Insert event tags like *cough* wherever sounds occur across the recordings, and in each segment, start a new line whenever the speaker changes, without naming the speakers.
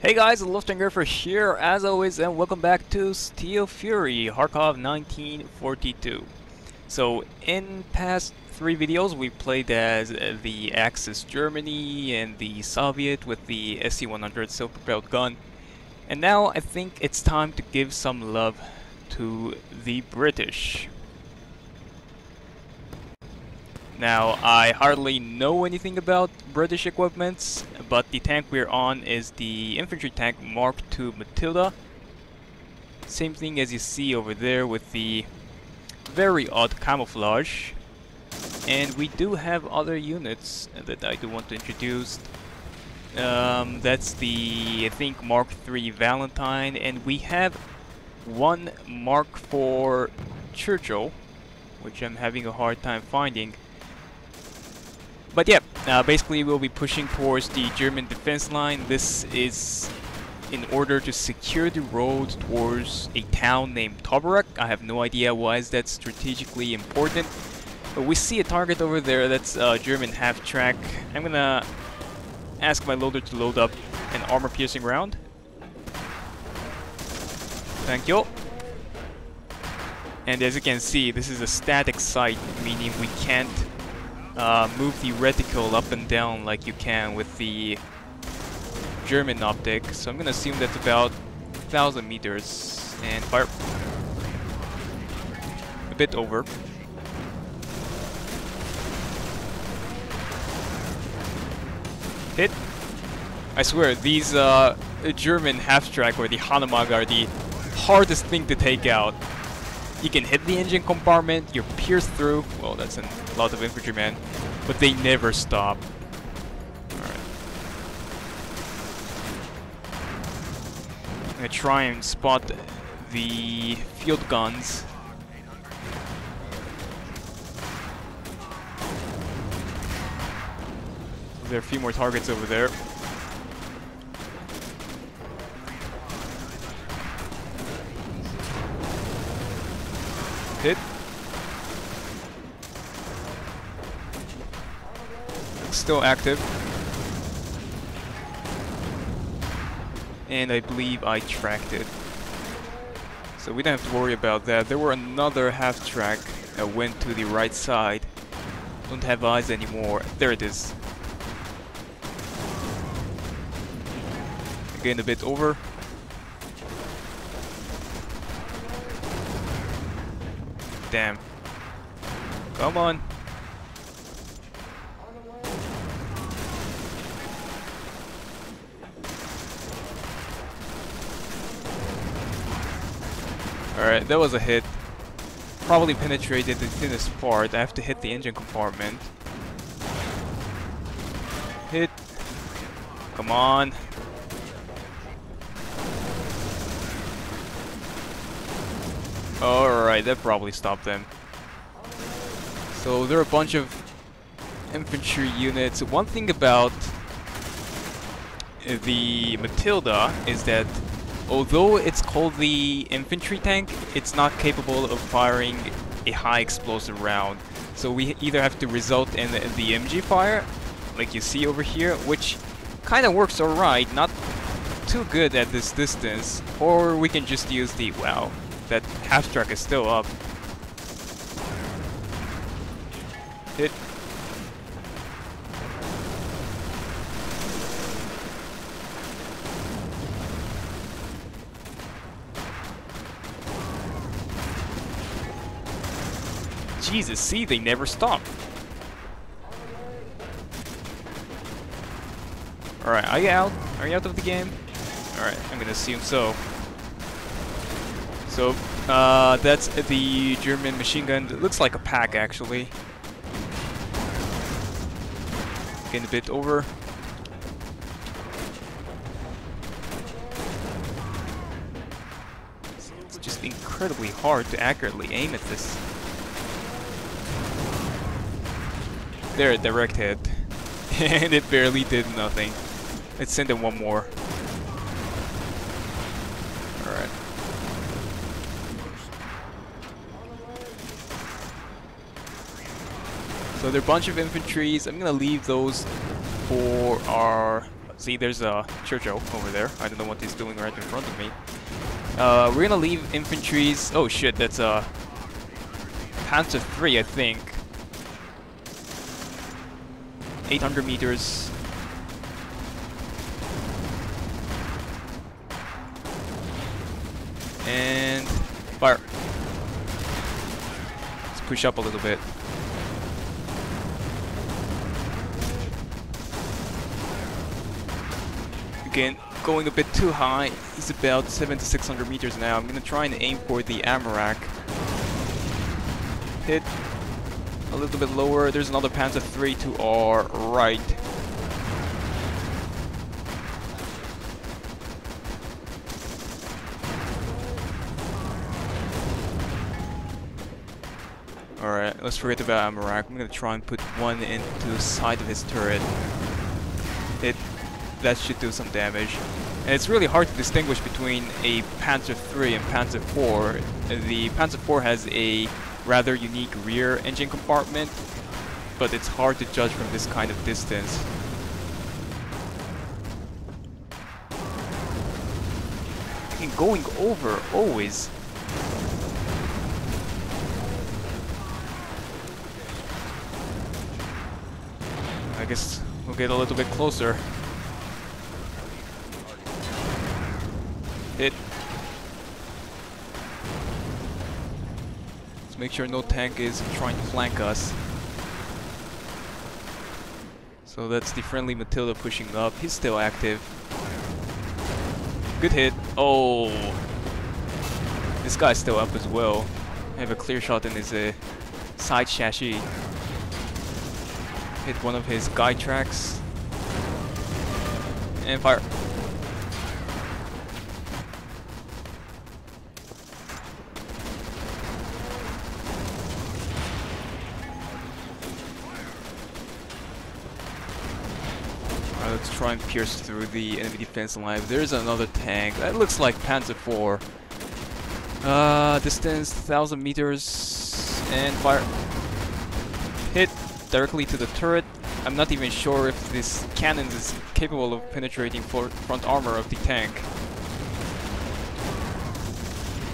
Hey guys, Luftangreifer here as always and welcome back to Steel Fury, Kharkov 1942. So in past three videos we played as the Axis Germany and the Soviet with the SU-100 self-propelled gun. And now I think it's time to give some love to the British. Now, I hardly know anything about British equipments, but the tank we're on is the infantry tank Mark II Matilda. Same thing as you see over there with the very odd camouflage. And we do have other units that I do want to introduce. Um, that's the, I think, Mark III Valentine, and we have one Mark IV Churchill, which I'm having a hard time finding. But yeah, uh, basically we'll be pushing towards the German defense line. This is in order to secure the road towards a town named Tobruk. I have no idea why is that strategically important. But we see a target over there that's uh, German half-track. I'm gonna ask my loader to load up an armor-piercing round. Thank you. And as you can see, this is a static sight, meaning we can't uh, move the reticle up and down like you can with the German optic. So I'm gonna assume that's about 1000 meters and fire a bit over. Hit. I swear, these uh, German half-track or the Hanomag are the hardest thing to take out. You can hit the engine compartment, you're pierced through. Well, that's a lot of infantrymen, but they never stop. I'm gonna try and spot the field guns. There are a few more targets over there. Hit. Still active. And I believe I tracked it. So we don't have to worry about that. There were another half track that went to the right side. Don't have eyes anymore. There it is. Again a bit over. Damn. Come on. Alright, that was a hit. Probably penetrated the thinnest part. I have to hit the engine compartment. Hit. Come on. Alright, that probably stopped them. So there are a bunch of infantry units. One thing about the Matilda is that although it's called the infantry tank, it's not capable of firing a high explosive round. So we either have to result in the, MG fire, like you see over here, which kind of works alright, not too good at this distance, or we can just use the, wow, that half track is still up. Hit. Jesus, see, they never stop. Alright, are you out? Are you out of the game? Alright, I'm gonna assume so. So, uh, that's the German machine gun. It looks like a pack, actually. Getting a bit over. It's just incredibly hard to accurately aim at this. There, direct hit. *laughs* and it barely did nothing. Let's send in one more. So there are a bunch of infantries. I'm gonna leave those for our... See, there's a Churchill over there. I don't know what he's doing right in front of me. Uh, we're gonna leave infantries... Oh shit, that's a... Panzer 3, I think. 800 meters. And fire. Let's push up a little bit. Again, going a bit too high. He's about 7 to 600 meters now. I'm gonna try and aim for the ammo rack. Hit a little bit lower. There's another Panzer 3 to our right. Alright, let's forget about ammo rack. I'm gonna try and put one into the side of his turret. It that should do some damage. And it's really hard to distinguish between a Panzer 3 and Panzer 4. The Panzer 4 has a rather unique rear engine compartment, but it's hard to judge from this kind of distance. And going over, always. I guess we'll get a little bit closer. Hit. Make sure no tank is trying to flank us. So that's the friendly Matilda pushing up. He's still active. Good hit. Oh. This guy's still up as well. I have a clear shot in his uh, side chassis. Hit one of his guide tracks. And fire. Alright, let's try and pierce through the enemy defense line. There's another tank. That looks like Panzer IV. Uh, distance 1000 meters and fire. Hit directly to the turret. I'm not even sure if this cannon is capable of penetrating front armor of the tank.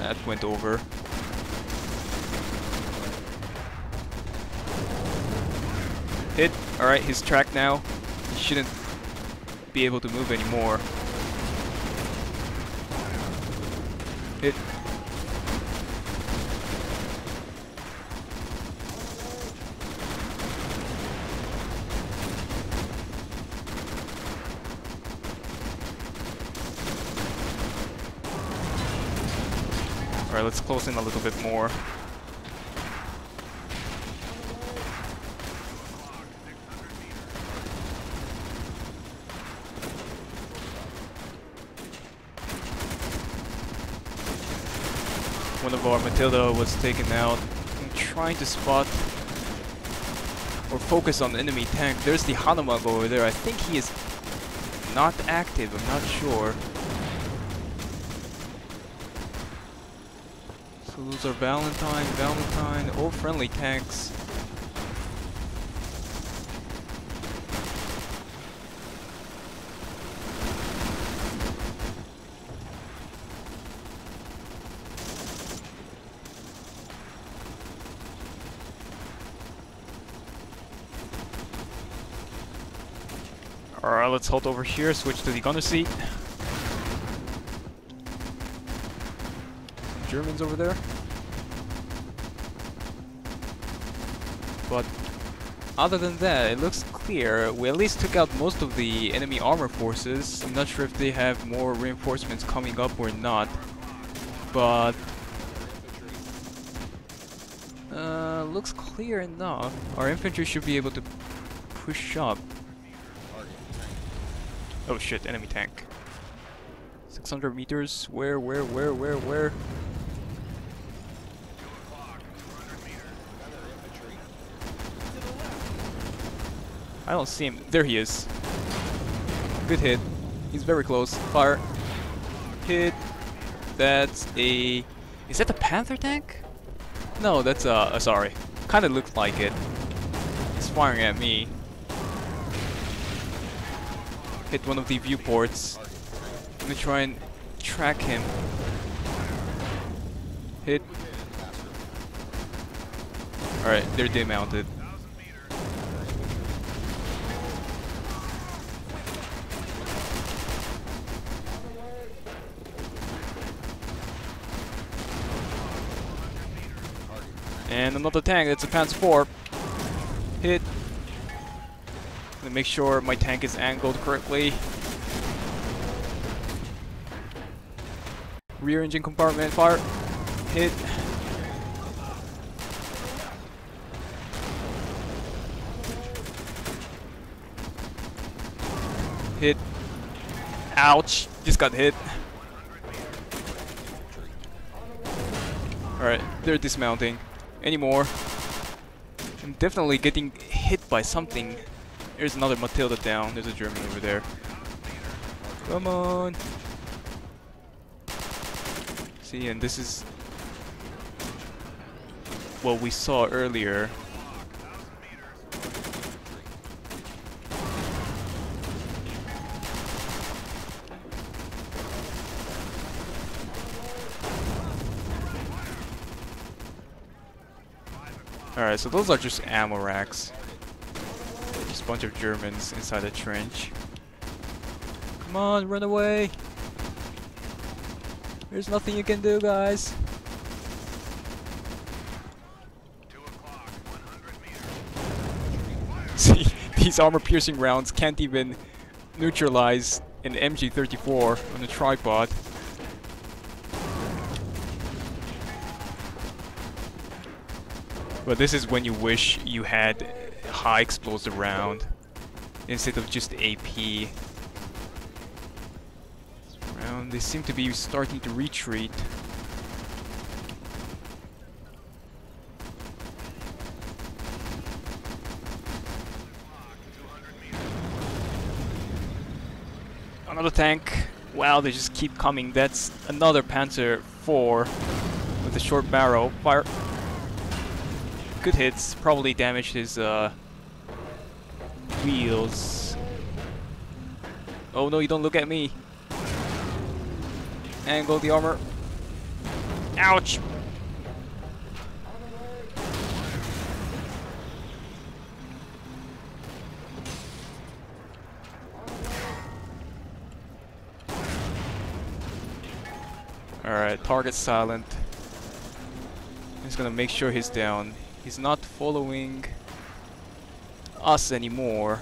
That went over. Hit. Alright, he's tracked now. He shouldn't be able to move anymore. Hit. Alright, let's close in a little bit more. Matilda was taken out. I'm trying to spot or focus on the enemy tank. There's the Hanomag over there. I think he is not active. I'm not sure. So those are Valentine, Valentine, all friendly tanks. Alright, let's hold over here, switch to the gunner seat. Germans over there. But other than that, it looks clear. We at least took out most of the enemy armor forces. I'm not sure if they have more reinforcements coming up or not. But uh, looks clear enough. Our infantry should be able to push up. Oh shit, enemy tank. 600 meters. Where, where, where, where, where? I don't see him. There he is. Good hit. He's very close. Fire. Hit. That's a... Is that the Panther tank? No, that's a... uh sorry. Kinda looks like it. It's firing at me. Hit one of the viewports. I'm gonna try and track him. Hit. Alright, they're demounted. And another tank, it's a Panzer 4. Hit. Make sure my tank is angled correctly. Rear engine compartment, fire. Hit. Hit. Ouch. Just got hit. Alright, they're dismounting. Anymore. I'm definitely getting hit by something. There's another Matilda down. There's a German over there. Come on. See, and this is what we saw earlier. Alright, so those are just ammo racks. Bunch of Germans inside a trench. Come on, run away! There's nothing you can do, guys. See, *laughs* these armor-piercing rounds can't even neutralize an MG34 on a tripod. But this is when you wish you had high explosive round instead of just AP. Round, they seem to be starting to retreat. Another tank. Wow, they just keep coming. That's another Panzer 4 with a short barrel. Fire good hits. Probably damaged his uh, wheels. Oh no, you don't look at me. Angle the armor. Ouch! Alright, target silent. He's gonna make sure he's down. He's not following us anymore.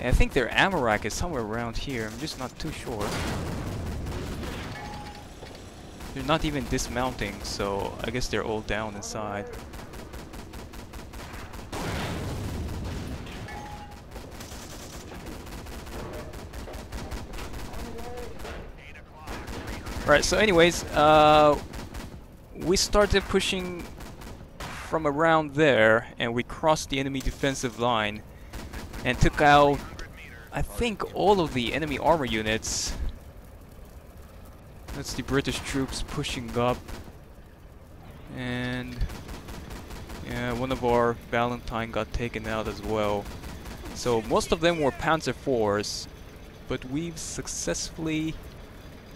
And I think their ammo rack is somewhere around here. I'm just not too sure. They're not even dismounting, so I guess they're all down inside. Right, so anyways, uh, we started pushing from around there and we crossed the enemy defensive line and took out, I think, all of the enemy armor units. That's the British troops pushing up. And yeah, one of our Valentine got taken out as well. So most of them were Panzer IVs, but we've successfully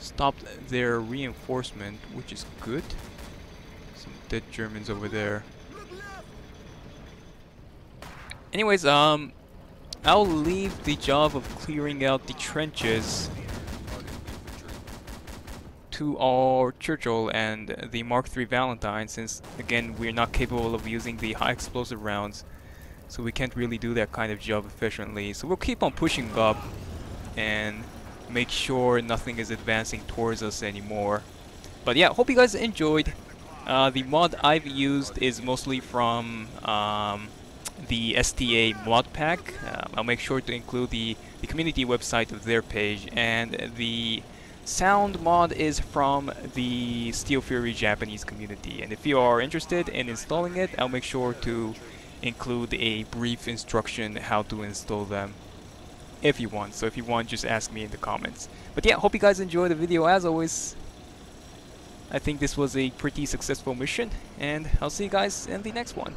stopped their reinforcement, which is good. Dead Germans over there. Anyways, um, I'll leave the job of clearing out the trenches to our Churchill and the Mark III Valentine since again we're not capable of using the high explosive rounds so we can't really do that kind of job efficiently so we'll keep on pushing up and make sure nothing is advancing towards us anymore. But yeah, hope you guys enjoyed. Uh, the mod I've used is mostly from um, the STA mod pack. Uh, I'll make sure to include the, the community website of their page. And the sound mod is from the Steel Fury Japanese community. And if you are interested in installing it, I'll make sure to include a brief instruction how to install them if you want. So if you want, just ask me in the comments. But yeah, hope you guys enjoy the video as always. I think this was a pretty successful mission, and I'll see you guys in the next one.